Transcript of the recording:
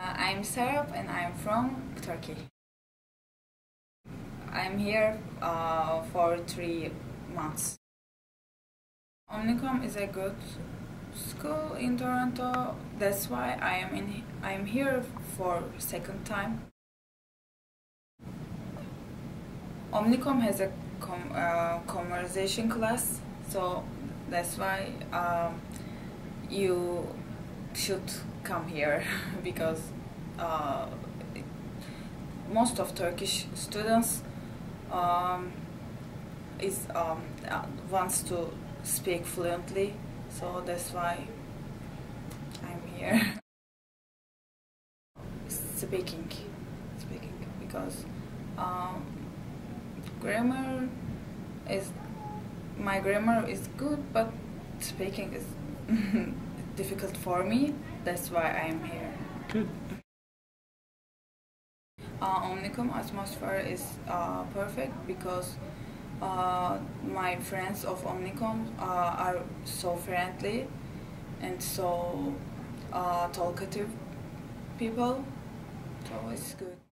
Uh, I'm Serap and I'm from Turkey. I'm here uh, for three months. Omnicom is a good school in Toronto. That's why I am in. I am here for second time. Omnicom has a com, uh, conversation class, so that's why um, you should come here because uh, most of Turkish students um, is um, uh, wants to speak fluently, so that's why I'm here. speaking, speaking, because um, grammar is my grammar is good, but speaking is difficult for me. That's why I'm here. Good. Uh, Omnicom atmosphere is uh, perfect because uh, my friends of Omnicom uh, are so friendly and so uh, talkative people. So it's good.